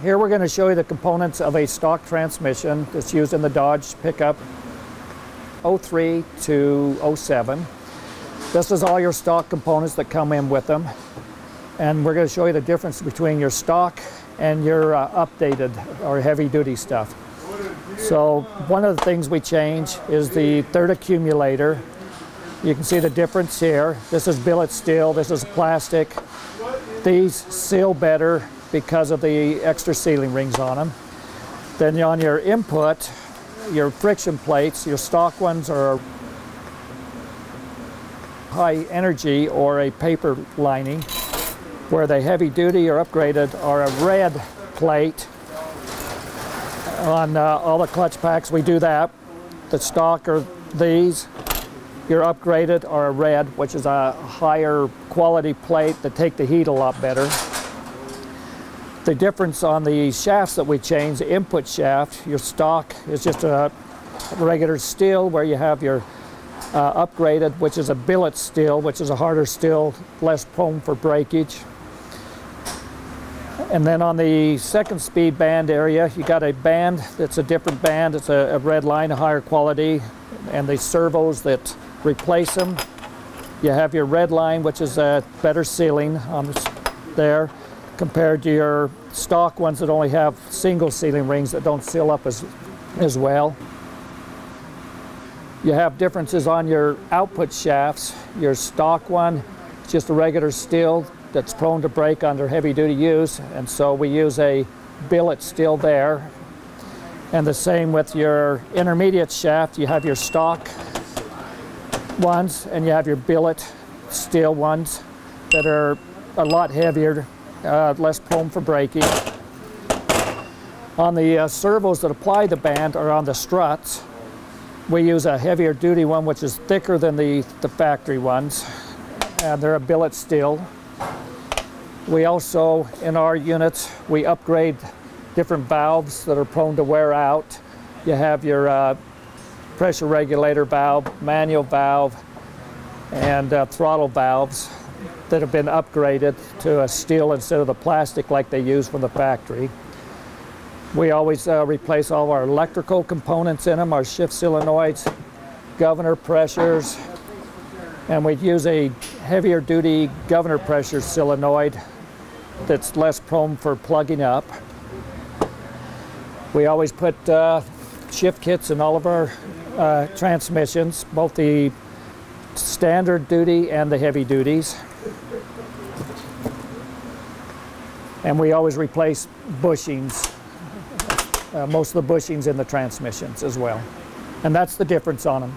Here we're going to show you the components of a stock transmission that's used in the Dodge pickup 03 to 07. This is all your stock components that come in with them. And we're going to show you the difference between your stock and your uh, updated or heavy duty stuff. So one of the things we change is the third accumulator. You can see the difference here. This is billet steel, this is plastic. These seal better because of the extra sealing rings on them. Then on your input, your friction plates, your stock ones are high energy or a paper lining, where the heavy duty or upgraded are a red plate. On uh, all the clutch packs, we do that. The stock are these. Your upgraded are a red, which is a higher quality plate that take the heat a lot better. The difference on the shafts that we change, the input shaft, your stock is just a regular steel where you have your uh, upgraded, which is a billet steel, which is a harder steel, less prone for breakage. And then on the second speed band area, you got a band that's a different band. It's a, a red line, a higher quality, and the servos that replace them. You have your red line, which is a better sealing on there compared to your stock ones that only have single sealing rings that don't seal up as, as well. You have differences on your output shafts. Your stock one is just a regular steel that's prone to break under heavy duty use and so we use a billet steel there. And the same with your intermediate shaft. You have your stock ones and you have your billet steel ones that are a lot heavier uh, less prone for breaking. On the uh, servos that apply the band are on the struts. We use a heavier duty one which is thicker than the, the factory ones and they're a billet steel. We also, in our units, we upgrade different valves that are prone to wear out. You have your uh, pressure regulator valve, manual valve, and uh, throttle valves that have been upgraded to a steel instead of the plastic like they use from the factory. We always uh, replace all our electrical components in them, our shift solenoids, governor pressures, and we use a heavier duty governor pressure solenoid that's less prone for plugging up. We always put uh, shift kits in all of our uh, transmissions, both the standard duty and the heavy duties. And we always replace bushings, uh, most of the bushings in the transmissions as well. And that's the difference on them.